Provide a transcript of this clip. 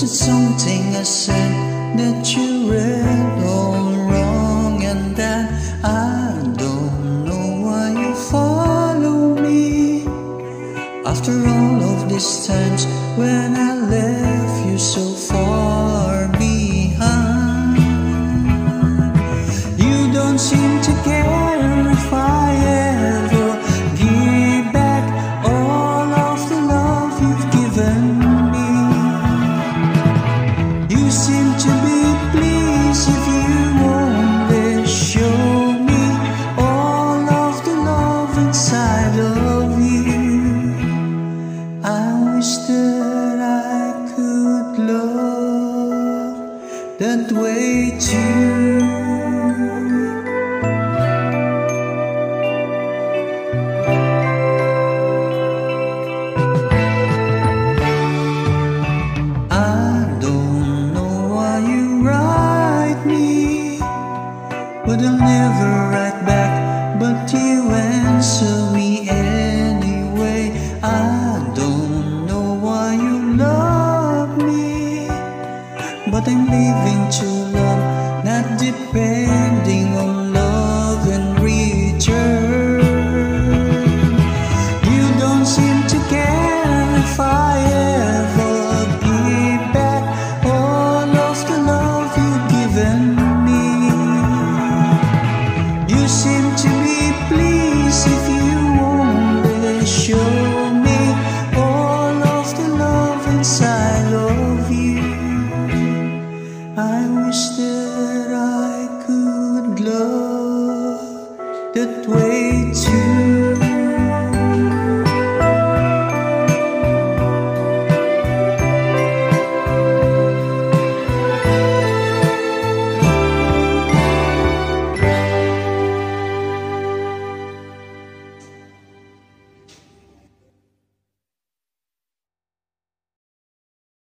Was it something I said that you read all wrong and that I don't know why you follow me? After all of these times when I left you so far behind You don't seem to care that way too. I don't know why you write me, but I'll never write back. But you answer me anyway. I don't know why you love depending on love and return. You don't seem to care if I ever give back all of the love you've given me. You seem to be pleased if you only show me all of the love inside of you. I wish that I could love that way too.